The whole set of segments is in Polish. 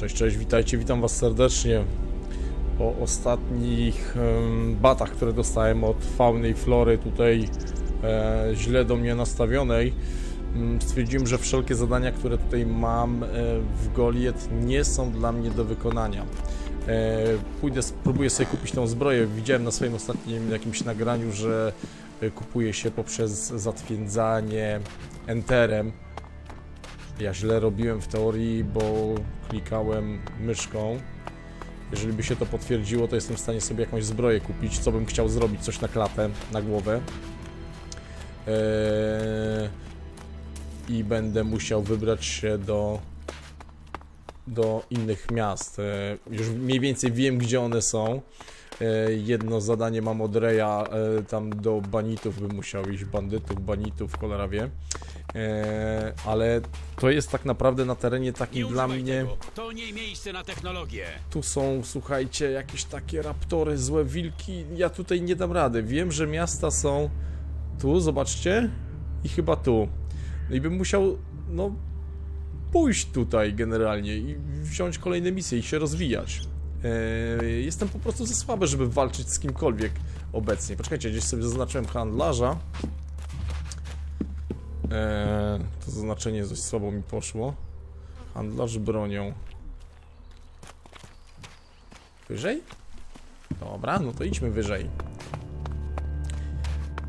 Cześć, cześć, witajcie, witam was serdecznie po ostatnich batach, które dostałem od fauny i flory tutaj e, źle do mnie nastawionej. Mm, Stwierdziłem, że wszelkie zadania, które tutaj mam e, w Goliet nie są dla mnie do wykonania. E, pójdę, spróbuję sobie kupić tą zbroję. Widziałem na swoim ostatnim jakimś nagraniu, że kupuje się poprzez zatwierdzanie enterem. Ja źle robiłem w teorii, bo klikałem myszką. Jeżeli by się to potwierdziło, to jestem w stanie sobie jakąś zbroję kupić, co bym chciał zrobić, coś na klatę, na głowę. Eee, I będę musiał wybrać się do do innych miast. E, Już mniej więcej wiem, gdzie one są. E, Jedno zadanie mam od Reja, e, tam do banitów bym musiał iść, bandytów, banitów, cholera wie. E, Ale to jest tak naprawdę na terenie takim dla mnie... To nie miejsce na technologię. Tu są, słuchajcie, jakieś takie raptory, złe wilki. Ja tutaj nie dam rady. Wiem, że miasta są tu, zobaczcie, i chyba tu. No i bym musiał, no, pójść tutaj generalnie i wziąć kolejne misje i się rozwijać. Eee, jestem po prostu za słaby, żeby walczyć z kimkolwiek obecnie. Poczekajcie, gdzieś sobie zaznaczyłem handlarza. Eee, to zaznaczenie dość słabo mi poszło. Handlarz bronią. Wyżej? Dobra, no to idźmy wyżej.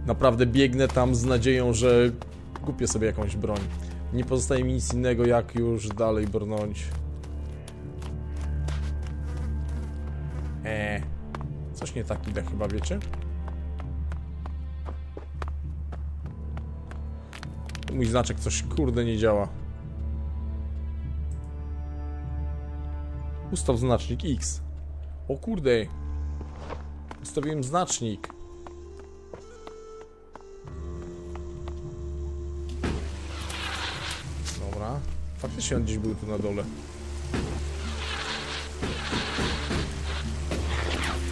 Naprawdę biegnę tam z nadzieją, że kupię sobie jakąś broń. Nie pozostaje mi nic innego, jak już dalej brnąć. Eee, coś nie tak idę chyba, wiecie? Mój znaczek coś kurde nie działa. Ustaw znacznik X. O kurde. Ustawiłem znacznik. Dobra. Faktycznie on gdzieś był tu na dole.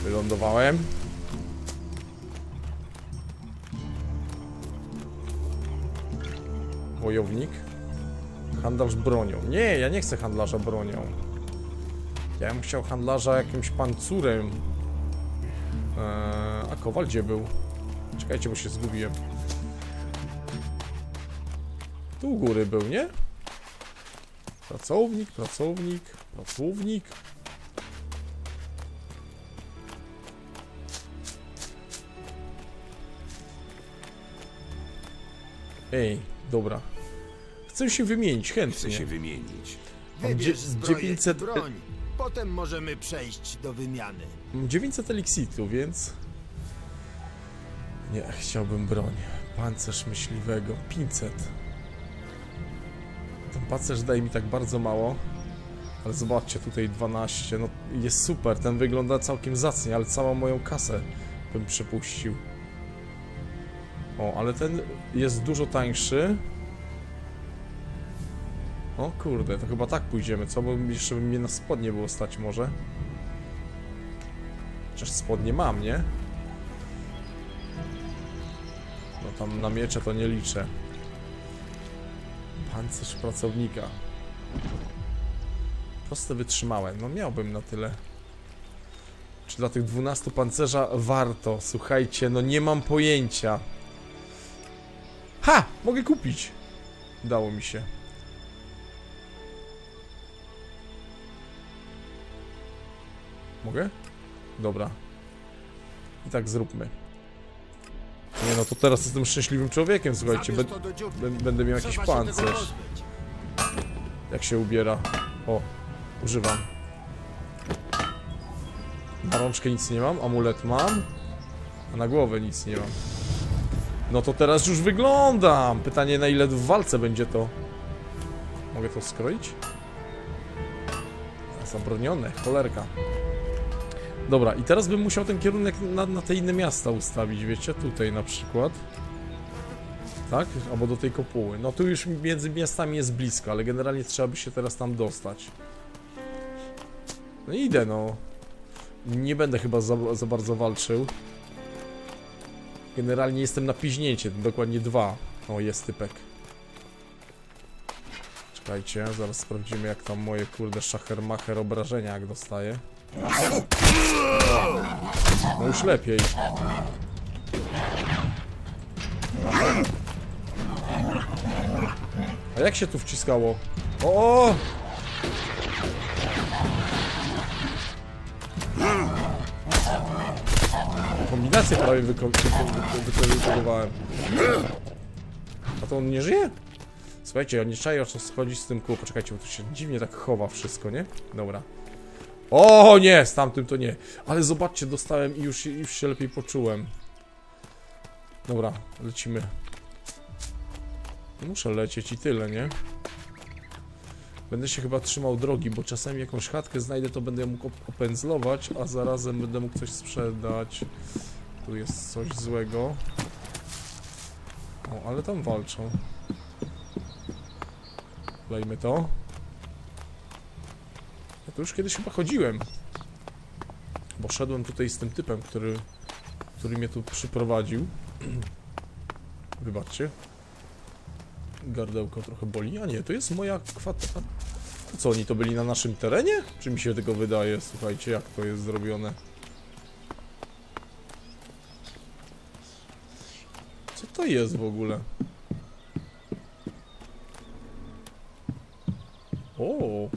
Wylądowałem. Wojownik. Handlarz bronią. Nie, ja nie chcę handlarza bronią. Ja bym chciał handlarza jakimś pancurem. Eee, a kowal gdzie był? Czekajcie, bo się zgubiłem. Tu u góry był, nie? Pracownik, pracownik, pracownik. Ej, dobra. Chcę się wymienić, Chcę chętnie. się wymienić. Wybierz zbroję 900 i broń. Potem możemy przejść do wymiany. Mam 900 eliksitu, więc... Nie, chciałbym broń. Pancerz myśliwego. 500. Ten pancerz daje mi tak bardzo mało. Ale zobaczcie, tutaj 12. No, jest super. Ten wygląda całkiem zacnie, ale całą moją kasę bym przepuścił. O, ale ten jest dużo tańszy. O kurde, to chyba tak pójdziemy, co? Bo jeszcze by mnie na spodnie było stać może. Chociaż spodnie mam, nie? No tam na miecze to nie liczę. Pancerz pracownika. Proste wytrzymałe. No miałbym na tyle. Czy dla tych 12 pancerza warto? Słuchajcie, no nie mam pojęcia. Ha! Mogę kupić. Udało mi się. Mogę? Dobra. I tak zróbmy. Nie no, to teraz jestem szczęśliwym człowiekiem, słuchajcie. Bę- będę miał jakiś pancerz. Jak się ubiera. O, używam. Na rączkę nic nie mam, amulet mam. A na głowę nic nie mam. No to teraz już wyglądam. Pytanie na ile w walce będzie to. Mogę to skroić? Zabronione, cholerka. Dobra, i teraz bym musiał ten kierunek na, na te inne miasta ustawić, wiecie? Tutaj na przykład. Tak? Albo do tej kopuły. No tu już między miastami jest blisko, ale generalnie trzeba by się teraz tam dostać. No idę, no. Nie będę chyba za, za bardzo walczył. Generalnie jestem na piźnięcie, dokładnie dwa. O, jest typek. Czekajcie, zaraz sprawdzimy jak tam moje kurde szachermacher obrażenia jak dostaje. No już lepiej. A jak się tu wciskało? O! Kombinację prawie wyko- wyko- wyko- wykodowałem. A to on nie żyje? Słuchajcie, ja nie czaję o co chodzi z tym kół. Poczekajcie, bo tu się dziwnie tak chowa wszystko, nie? Dobra. O nie, z tamtym to nie. Ale zobaczcie, dostałem i już, już się lepiej poczułem. Dobra, lecimy. Muszę lecieć i tyle, nie? Będę się chyba trzymał drogi, bo czasami jakąś chatkę znajdę, to będę mógł op- opędzlować, a zarazem będę mógł coś sprzedać. Tu jest coś złego. O, ale tam walczą. Lejmy to. Ja tu już kiedyś chyba chodziłem. Bo szedłem tutaj z tym typem, który, który mnie tu przyprowadził. Wybaczcie. Gardełko trochę boli. A nie, to jest moja kwata. Co, oni to byli na naszym terenie? Czy mi się tego wydaje? Słuchajcie, jak to jest zrobione. Co to jest w ogóle? O.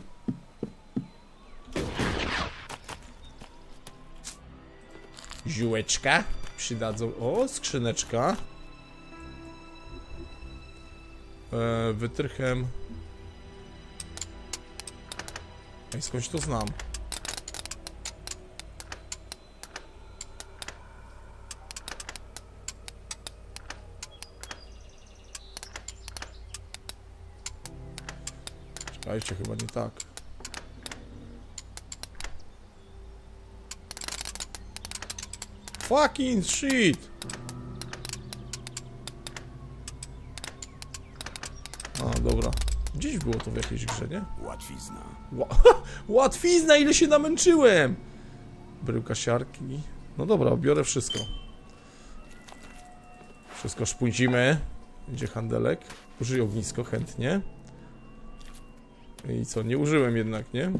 Ziółeczka przydadzą. O, skrzyneczka. E, wytrychem. Ej, skądś to znam. Chyba nie tak. Fucking shit! A, dobra. Gdzieś było to w jakiejś grze, nie? Łatwizna. Ła Łatwizna, ile się namęczyłem! Bryłka siarki. No dobra, biorę wszystko. Wszystko szpuńcimy. Będzie handelek. Użyję ognisko chętnie. I co, nie użyłem jednak, nie?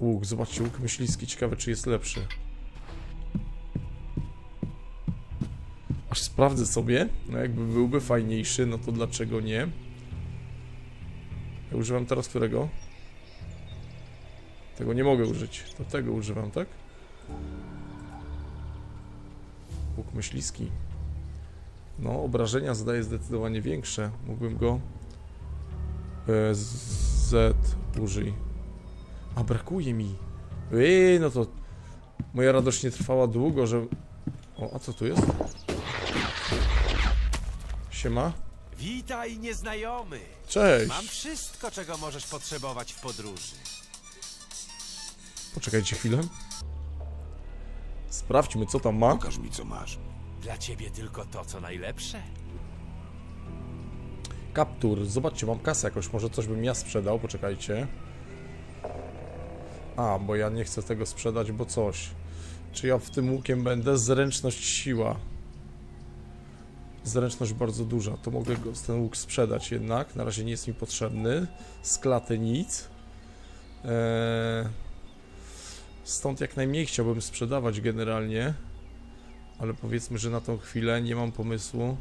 Łuk, zobaczcie, łuk myśliwski. Ciekawe, czy jest lepszy. Aż sprawdzę sobie. No jakby byłby fajniejszy, no to dlaczego nie? Ja używam teraz którego? Tego nie mogę użyć. To tego używam, tak? Łuk myśliwski. No, obrażenia zadaje zdecydowanie większe. Mógłbym go... E, Z... użyj. A, brakuje mi. Ej, no to... Moja radość nie trwała długo, że... O, a co tu jest? Siema. Witaj, nieznajomy! Cześć. Mam wszystko, czego możesz potrzebować w podróży. Poczekajcie chwilę. Sprawdźmy, co tam ma. Pokaż mi, co masz. Dla ciebie tylko to, co najlepsze. Kaptur. Zobaczcie, mam kasę jakoś. Może coś bym ja sprzedał. Poczekajcie. A, bo ja nie chcę tego sprzedać, bo coś. Czy ja w tym łukiem będę? Zręczność siła. Zręczność bardzo duża. To mogę go, ten łuk sprzedać jednak. Na razie nie jest mi potrzebny. Z klaty nic. Eee... Stąd jak najmniej chciałbym sprzedawać generalnie. Ale powiedzmy, że na tą chwilę nie mam pomysłu.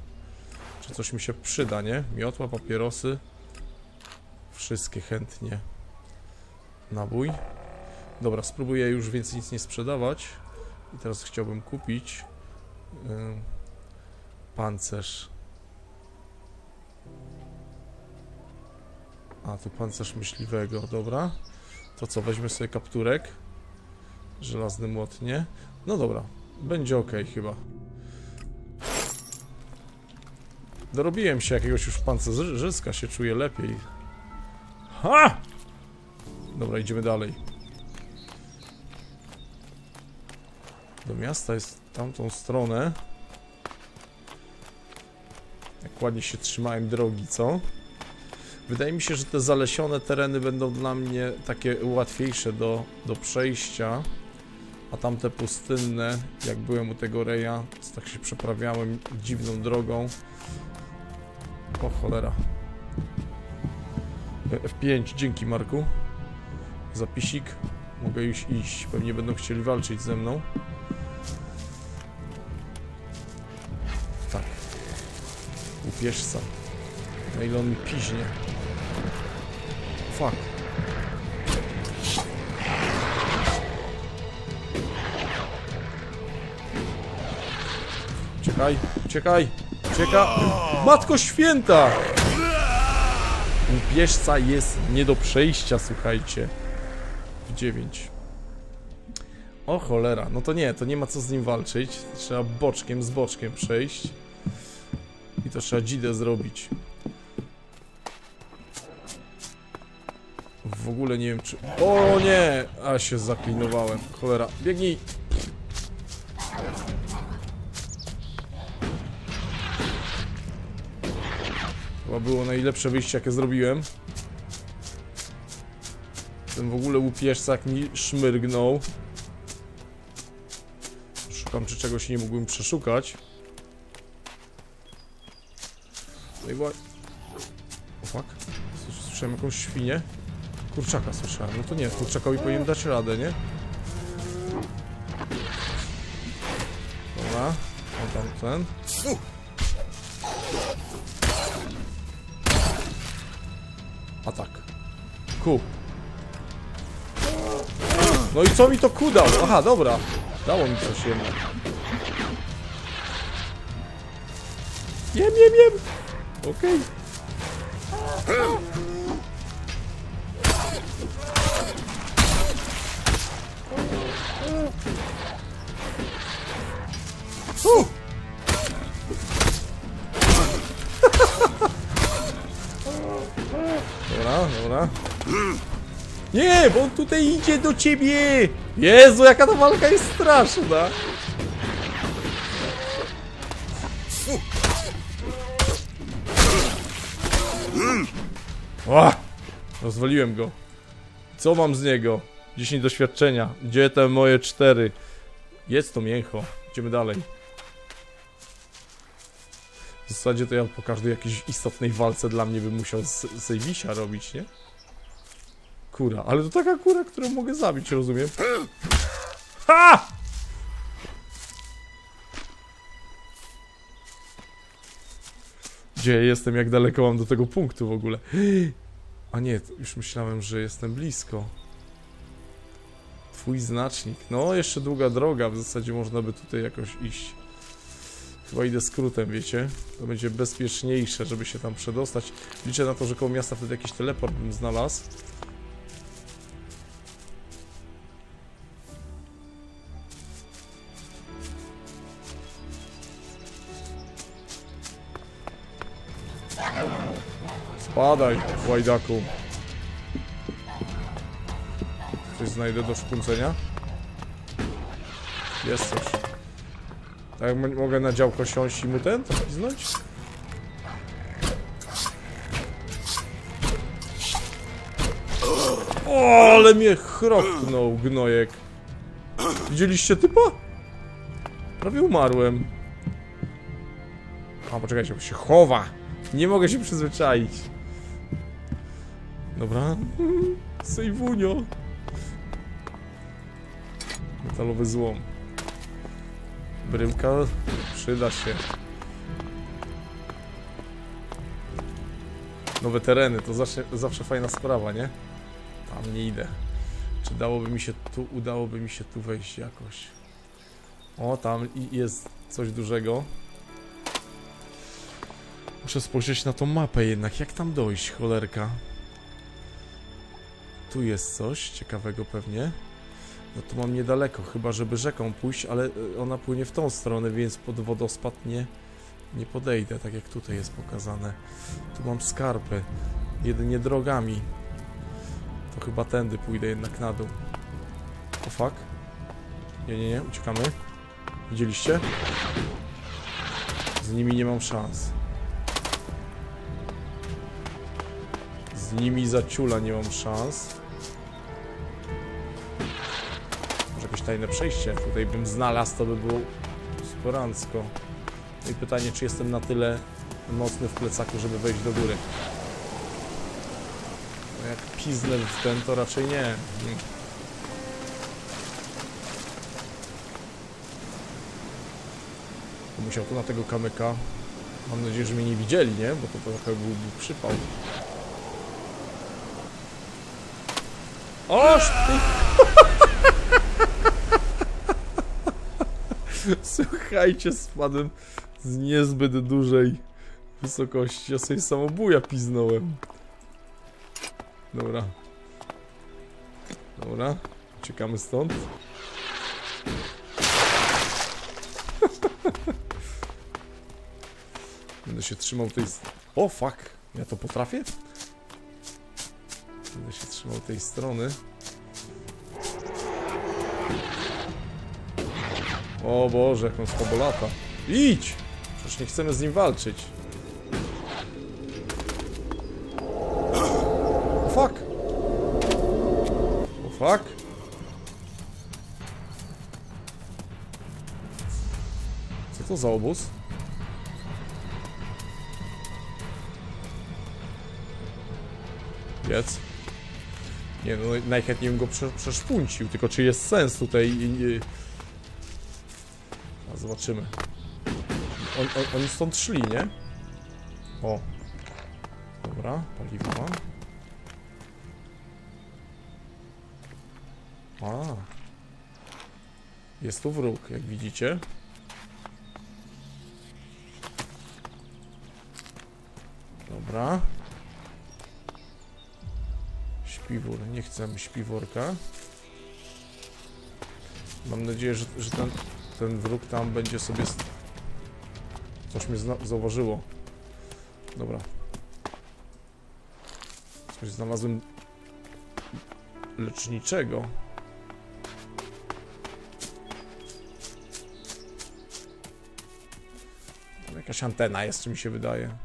Czy coś mi się przyda, nie? Miotła, papierosy. Wszystkie chętnie. Nabój. Dobra, spróbuję już więcej nic nie sprzedawać. I teraz chciałbym kupić yy, pancerz. A, tu pancerz myśliwego, dobra. To co, weźmy sobie kapturek. Żelazny młot, nie? No dobra, będzie ok chyba. Dorobiłem się jakiegoś już pancerzyska, się czuję lepiej. Ha! Dobra, idziemy dalej. Do miasta jest tamtą stronę. Jak ładnie się trzymałem drogi, co? Wydaje mi się, że te zalesione tereny będą dla mnie takie łatwiejsze do, do przejścia A tamte pustynne, jak byłem u tego reja, to tak się przeprawiałem dziwną drogą. O cholera. F5, dzięki Marku. Zapisik. Mogę już iść. Pewnie będą chcieli walczyć ze mną. Tak. Upieżca. Na ile on mi piźnie. Fuck. Uciekaj, uciekaj, ucieka. Matko święta! Upieżca jest nie do przejścia, słuchajcie. W 9. O cholera, no to nie, to nie ma co z nim walczyć. Trzeba boczkiem z boczkiem przejść. I to trzeba dzidę zrobić. W ogóle nie wiem czy... O nie! A się zaklinowałem. Cholera. Biegnij! Było najlepsze wyjście jakie zrobiłem. Ten w ogóle łupieżcak mi szmyrgnął. Szukam czy czegoś nie mógłbym przeszukać. No i właśnie... O fuck. Słys- Słyszałem jakąś świnię. Kurczaka słyszałem. No to nie, kurczakowi powinien dać radę, nie? Dobra. O tamten. Atak. Ku. No i co mi to ku dało? Aha, dobra. Dało mi coś jednak. Jem, jem, jem. Okej. Uh. Dobra, dobra. Nie, bo on tutaj idzie do ciebie! Jezu, jaka ta walka jest straszna! O! Rozwaliłem go. Co mam z niego? 10 doświadczenia. Gdzie te moje 4? Jest to mięcho. Idziemy dalej. W zasadzie to ja po każdej jakiejś istotnej walce dla mnie bym musiał sejwisia robić, nie? Kura, ale to taka kura, którą mogę zabić, rozumiem? Ha! Gdzie jestem, jak daleko mam do tego punktu w ogóle? A nie, już myślałem, że jestem blisko. Twój znacznik. No, jeszcze długa droga, w zasadzie można by tutaj jakoś iść. Chyba idę skrótem, wiecie? To będzie bezpieczniejsze, żeby się tam przedostać. Liczę na to, że koło miasta wtedy jakiś teleport bym znalazł. Spadaj, łajdaku. Coś znajdę do szpuncenia? Jest coś. Tak, mogę na działko siąść i mu ten piznąć? O, ale mnie chroknął gnojek. Widzieliście typa? Prawie umarłem. A, poczekajcie, bo się chowa. Nie mogę się przyzwyczaić. Dobra. Sejwunio. Metalowy złom. Bryłka przyda się. Nowe tereny, to zawsze, zawsze fajna sprawa, nie? Tam nie idę. Czy dałoby mi się tu, udałoby mi się tu wejść jakoś? O, tam jest coś dużego. Muszę spojrzeć na tą mapę jednak, jak tam dojść, cholerka. Tu jest coś ciekawego pewnie. No to mam niedaleko, chyba żeby rzeką pójść, ale y, ona płynie w tą stronę, więc pod wodospad nie, nie podejdę, tak jak tutaj jest pokazane. Tu mam skarpy, jedynie drogami. To chyba tędy pójdę jednak na dół. O fuck. Nie, nie, nie, uciekamy. Widzieliście? Z nimi nie mam szans. Z nimi za ciula nie mam szans. Tajne przejście. Tutaj bym znalazł, to by było sporancko. I pytanie, czy jestem na tyle mocny w plecaku, żeby wejść do góry. No jak piznę w ten, to raczej nie. Musiał tu na tego kamyka. Mam nadzieję, że mnie nie widzieli, nie? Bo to trochę byłby przypał. Oż ty! Słuchajcie, spadłem z niezbyt dużej wysokości. Ja sobie samobuja piznąłem. Dobra. Dobra. Uciekamy stąd. Będę się trzymał tej... O, fuck! Ja to potrafię? Będę się trzymał tej strony. O Boże, jak on słabo lata. Idź! Przecież nie chcemy z nim walczyć. O fuck! O fuck! Co to za obóz? Jedz. Nie no, najchętniej bym go prze, przeszpuncił, tylko czy jest sens tutaj... zobaczymy. On, on, oni stąd szli, nie? O. Dobra, paliwo mam. A. Jest tu wróg, jak widzicie. Dobra. Śpiwór, nie chcemy śpiworka. Mam nadzieję, że, że ten, ten wróg tam będzie sobie... Coś mnie zauważyło. Dobra. Coś znalazłem... Leczniczego. Jakaś antena jest, czy mi się wydaje.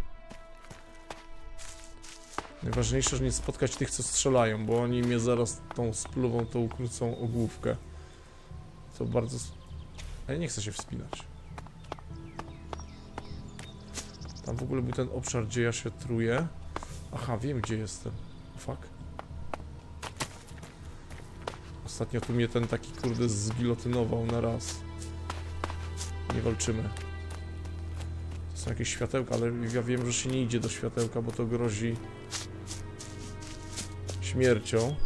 Najważniejsze, że nie spotkać tych, co strzelają, bo oni mnie zaraz tą spluwą, tą ukrócą o główkę. To bardzo... s- A ja nie chcę się wspinać. Tam w ogóle był ten obszar, gdzie ja się truję. Aha, wiem, gdzie jestem. Fuck. Ostatnio tu mnie ten taki kurde zgilotynował na raz. Nie walczymy. To są jakieś światełka, ale ja wiem, że się nie idzie do światełka, bo to grozi śmiercią.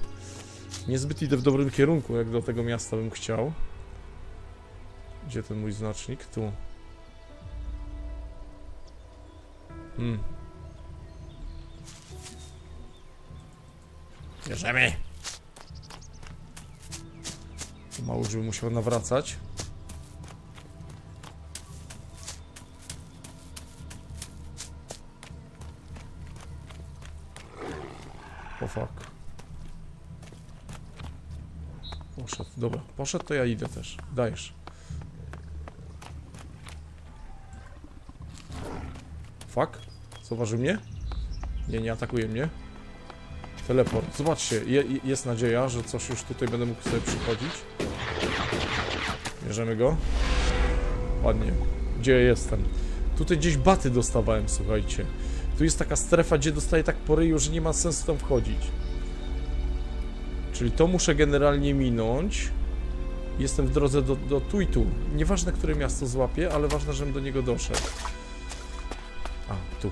Niezbyt idę w dobrym kierunku, jak do tego miasta bym chciał. Gdzie ten mój znacznik? Tu. Hmm. Bierzemy! Mało, żeby musiał nawracać. O fuck. Poszedł, dobra. Poszedł, to ja idę też. Dajesz. Fuck. Zauważył mnie? Nie, nie atakuje mnie. Teleport. Zobaczcie, je, je- jest nadzieja, że coś już tutaj będę mógł sobie przychodzić. Bierzemy go. Ładnie. Gdzie jestem? Tutaj gdzieś baty dostawałem, słuchajcie. Tu jest taka strefa, gdzie dostaję tak po ryju, że nie ma sensu tam wchodzić. Czyli to muszę generalnie minąć. Jestem w drodze do, do tu i tu. Nieważne, które miasto złapię, ale ważne, żebym do niego doszedł. A, tu.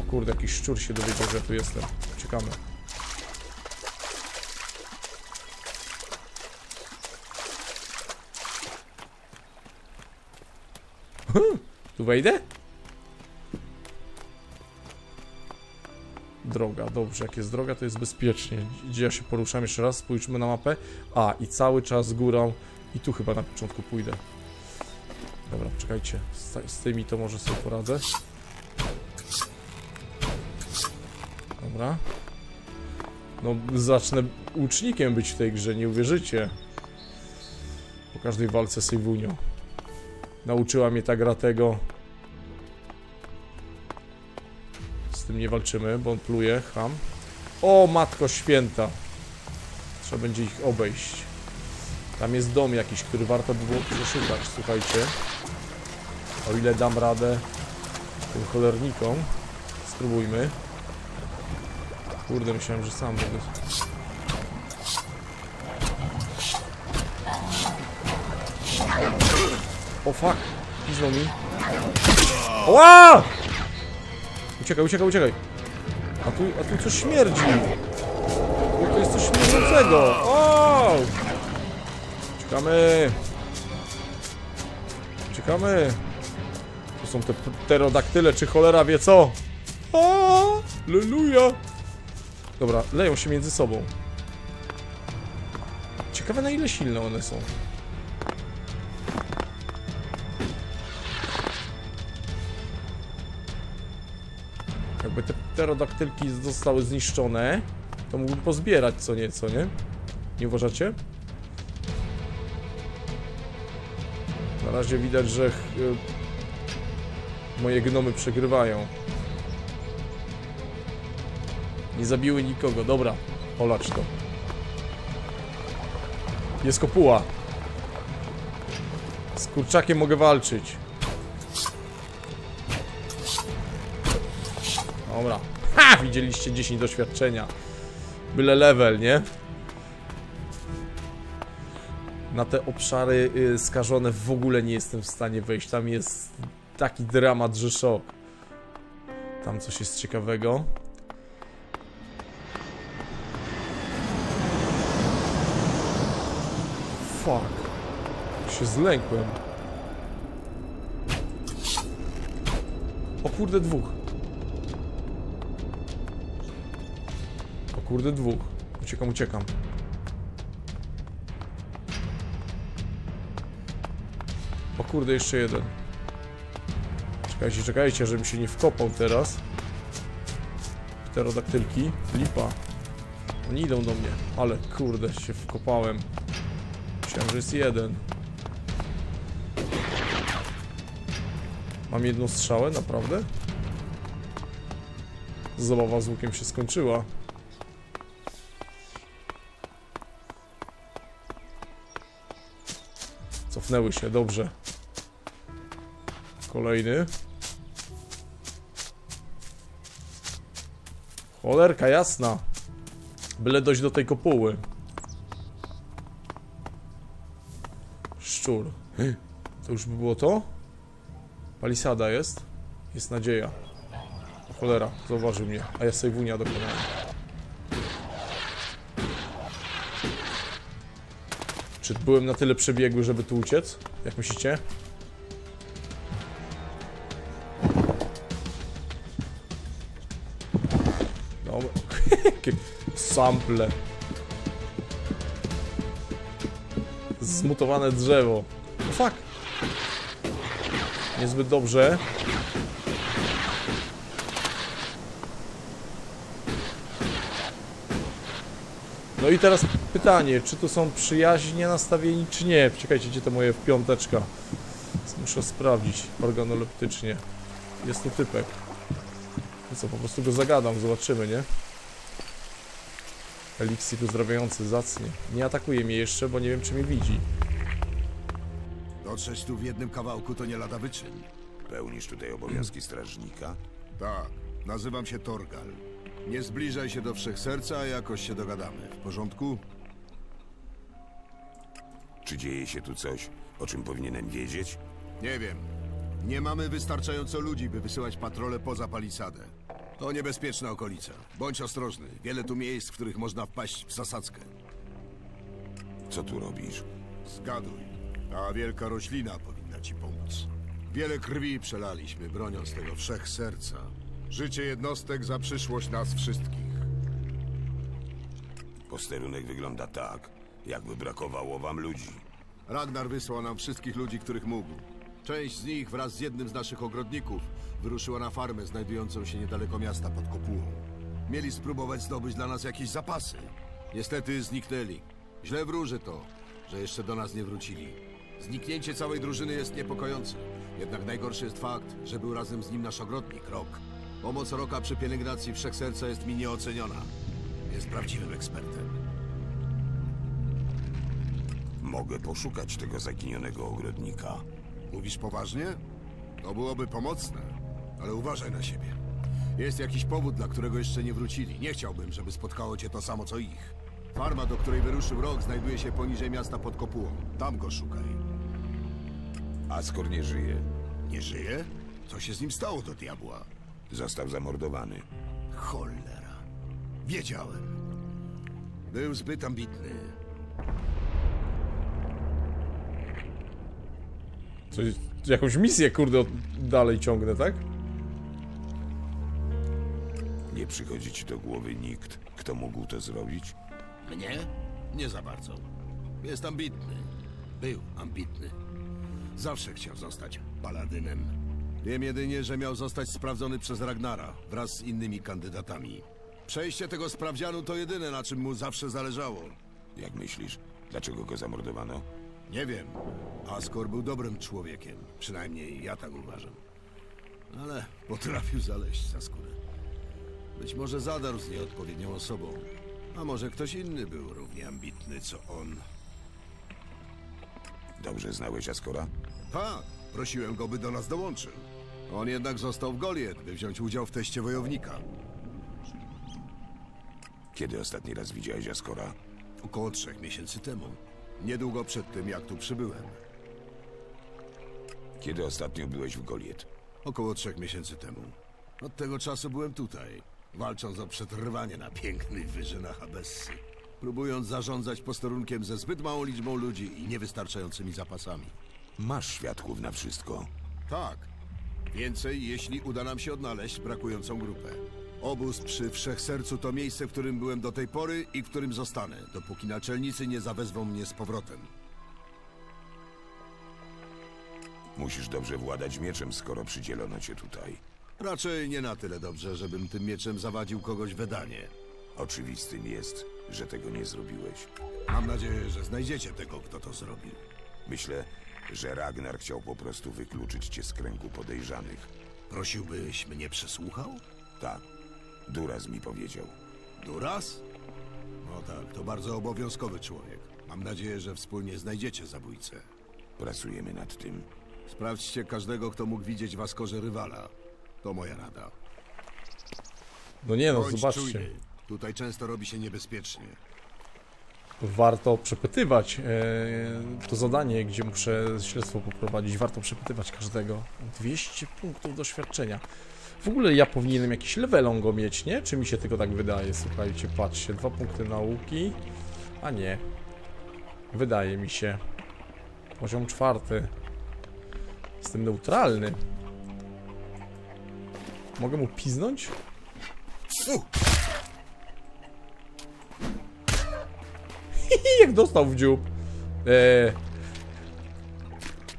O kurde, jakiś szczur się dowiedział, że tu jestem. Czekamy. Tu wejdę? Droga, dobrze, jak jest droga, to jest bezpiecznie. Gdzie ja się poruszam jeszcze raz, spójrzmy na mapę. A, i cały czas górą. I tu chyba na początku pójdę. Dobra, czekajcie. Z, z tymi to może sobie poradzę. Dobra. No, zacznę łucznikiem być w tej grze, nie uwierzycie. Po każdej walce sejwunio. Nauczyła mnie ta gra tego. Z tym nie walczymy, bo on pluje, ham. O, matko święta. Trzeba będzie ich obejść. Tam jest dom jakiś, który warto by było przeszukać, słuchajcie. O ile dam radę tym cholernikom. Spróbujmy. Kurde, myślałem, że sam będę... O fuck! Piznął mi. Ła! Uciekaj, uciekaj, uciekaj. A tu, a tu coś śmierdzi. Tu jest coś śmierdzącego. O! Uciekamy. Uciekamy. Tu są te pterodaktyle, czy cholera wie co. Leluja. Dobra, leją się między sobą. Ciekawe na ile silne one są. Jakby te pterodaktylki zostały zniszczone, to mógłbym pozbierać co nieco, nie? Nie uważacie? Na razie widać, że moje gnomy przegrywają. Nie zabiły nikogo, dobra, olać to. Jest kopuła. Z kurczakiem mogę walczyć. Dobra. Ha! Widzieliście 10 doświadczenia. Byle level, nie? Na te obszary y, skażone w ogóle nie jestem w stanie wejść. Tam jest taki dramat, że szok. Tam coś jest ciekawego. Fuck. Się zlękłem. O kurde, dwóch. O kurde, dwóch. Uciekam, uciekam. O kurde, jeszcze jeden. Czekajcie, czekajcie, żebym się nie wkopał teraz. Pterodaktylki. Lipa. Oni idą do mnie. Ale kurde, się wkopałem. Myślałem, że jest jeden. Mam jedną strzałę, naprawdę? Zabawa z łukiem się skończyła. Cofnęły się, dobrze. Kolejny. Cholerka jasna. Byle dojść do tej kopuły. Szczur. To już by było to? Palisada jest. Jest nadzieja. Cholera, zauważył mnie. A ja sobie wunia dokonałem. Czy byłem na tyle przebiegły, żeby tu uciec? Jak myślicie? Dobra. Jakie sample. Zmutowane drzewo. No fuck. Niezbyt dobrze. No i teraz pytanie, czy tu są przyjaźnie nastawieni, czy nie? Czekajcie, gdzie to moje piąteczka? Muszę sprawdzić organoleptycznie. Jest tu typek. No co, po prostu go zagadam, zobaczymy, nie? Eliksir uzdrawiający, zacnie. Nie atakuje mnie jeszcze, bo nie wiem, czy mnie widzi. Dotrzeć tu w jednym kawałku to nie lada wyczyn. Pełnisz tutaj obowiązki strażnika? Tak, nazywam się Torgal. Nie zbliżaj się do Wszechserca, a jakoś się dogadamy. W porządku? Czy dzieje się tu coś, o czym powinienem wiedzieć? Nie wiem. Nie mamy wystarczająco ludzi, by wysyłać patrole poza palisadę. To niebezpieczna okolica. Bądź ostrożny. Wiele tu miejsc, w których można wpaść w zasadzkę. Co tu robisz? Zgaduj. Ta wielka roślina powinna ci pomóc. Wiele krwi przelaliśmy, broniąc tego wszechserca. Życie jednostek za przyszłość nas wszystkich. Posterunek wygląda tak, jakby brakowało wam ludzi. Ragnar wysłał nam wszystkich ludzi, których mógł. Część z nich wraz z jednym z naszych ogrodników wyruszyła na farmę znajdującą się niedaleko miasta pod kopułą. Mieli spróbować zdobyć dla nas jakieś zapasy. Niestety zniknęli. Źle wróży to, że jeszcze do nas nie wrócili. Zniknięcie całej drużyny jest niepokojące. Jednak najgorszy jest fakt, że był razem z nim nasz ogrodnik, Rok. Pomoc Roka przy pielęgnacji Wszechserca jest mi nieoceniona. Jest prawdziwym ekspertem. Mogę poszukać tego zaginionego ogrodnika. Mówisz poważnie? To byłoby pomocne, ale uważaj na siebie. Jest jakiś powód, dla którego jeszcze nie wrócili. Nie chciałbym, żeby spotkało cię to samo co ich. Farma, do której wyruszył rok, znajduje się poniżej miasta pod kopułą. Tam go szukaj. Askor nie żyje. Nie żyje? Co się z nim stało do diabła? Został zamordowany. Cholera. Wiedziałem. Był zbyt ambitny. Coś, jakąś misję, kurde, od- dalej ciągnę, tak? Nie przychodzi ci do głowy nikt, kto mógł to zrobić? Mnie? Nie za bardzo. Jest ambitny. Był ambitny. Zawsze chciał zostać paladynem. Wiem jedynie, że miał zostać sprawdzony przez Ragnara wraz z innymi kandydatami. Przejście tego sprawdzianu to jedyne, na czym mu zawsze zależało. Jak myślisz, dlaczego go zamordowano? Nie wiem. Askor był dobrym człowiekiem. Przynajmniej ja tak uważam. Ale potrafił zaleźć za skórę. Być może zadarł z nieodpowiednią osobą. A może ktoś inny był równie ambitny co on. Dobrze znałeś Askora? Tak, prosiłem go, by do nas dołączył. On jednak został w Goliet, by wziąć udział w teście wojownika. Kiedy ostatni raz widziałeś Askora? Około trzech miesięcy temu. Niedługo przed tym, jak tu przybyłem. Kiedy ostatnio byłeś w Goliet? Około trzech miesięcy temu. Od tego czasu byłem tutaj, walcząc o przetrwanie na pięknych wyżynach Abessy. Próbując zarządzać posterunkiem ze zbyt małą liczbą ludzi i niewystarczającymi zapasami. Masz świadków na wszystko. Tak. Więcej, jeśli uda nam się odnaleźć brakującą grupę. Obóz przy Wszechsercu to miejsce, w którym byłem do tej pory i w którym zostanę, dopóki naczelnicy nie zawezwą mnie z powrotem. Musisz dobrze władać mieczem, skoro przydzielono cię tutaj. Raczej nie na tyle dobrze, żebym tym mieczem zawadził kogoś wydanie. Oczywistym jest, że tego nie zrobiłeś. Mam nadzieję, że znajdziecie tego, kto to zrobił. Myślę, że Ragnar chciał po prostu wykluczyć cię z kręgu podejrzanych. Prosiłbyś mnie przesłuchał? Tak, Duraz mi powiedział. Duras? No tak, to bardzo obowiązkowy człowiek. Mam nadzieję, że wspólnie znajdziecie zabójcę. Pracujemy nad tym. Sprawdźcie każdego, kto mógł widzieć w Askorze rywala. To moja rada. No nie no, Bądź zobaczcie. czujny. Tutaj często robi się niebezpiecznie. Warto przepytywać e, to zadanie, gdzie muszę śledztwo poprowadzić. Warto przepytywać każdego. 200 punktów doświadczenia. W ogóle ja powinienem jakiś levelą go mieć, nie? Czy mi się tylko tak wydaje? Słuchajcie, patrzcie, dwa punkty nauki. A nie. Wydaje mi się. Poziom czwarty. Jestem neutralny. Mogę mu piznąć? Jak dostał w dziób. Eee.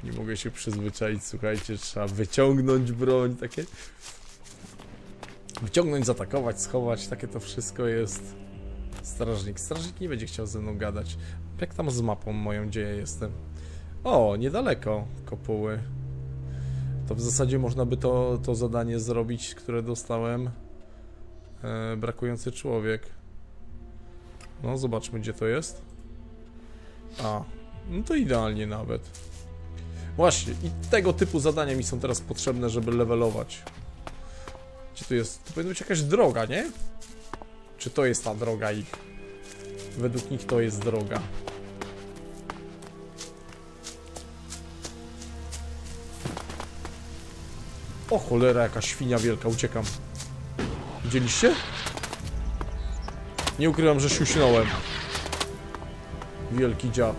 Nie mogę się przyzwyczaić, słuchajcie, trzeba wyciągnąć broń, takie... Wyciągnąć, zaatakować, schować, takie to wszystko jest... Strażnik. Strażnik nie będzie chciał ze mną gadać. Jak tam z mapą moją, gdzie ja jestem? O, niedaleko kopuły. To w zasadzie można by to, to zadanie zrobić, które dostałem. E, brakujący człowiek. No, zobaczmy, gdzie to jest. A, no to idealnie nawet. Właśnie, i tego typu zadania mi są teraz potrzebne, żeby levelować. Gdzie tu jest? To powinna być jakaś droga, nie? Czy to jest ta droga ich? Według nich to jest droga. O cholera, jaka świnia wielka, uciekam. Widzieliście? Nie ukrywam, że siuśnąłem. Wielki dziad.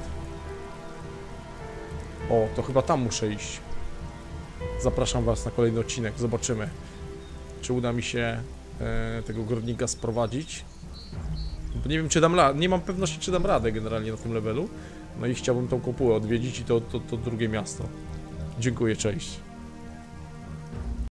O, to chyba tam muszę iść. Zapraszam was na kolejny odcinek. Zobaczymy, czy uda mi się e, tego górnika sprowadzić. Bo nie wiem, czy dam radę. Nie mam pewności, czy dam radę generalnie na tym levelu. No i chciałbym tą kopułę odwiedzić i to, to, to drugie miasto. Dziękuję, cześć.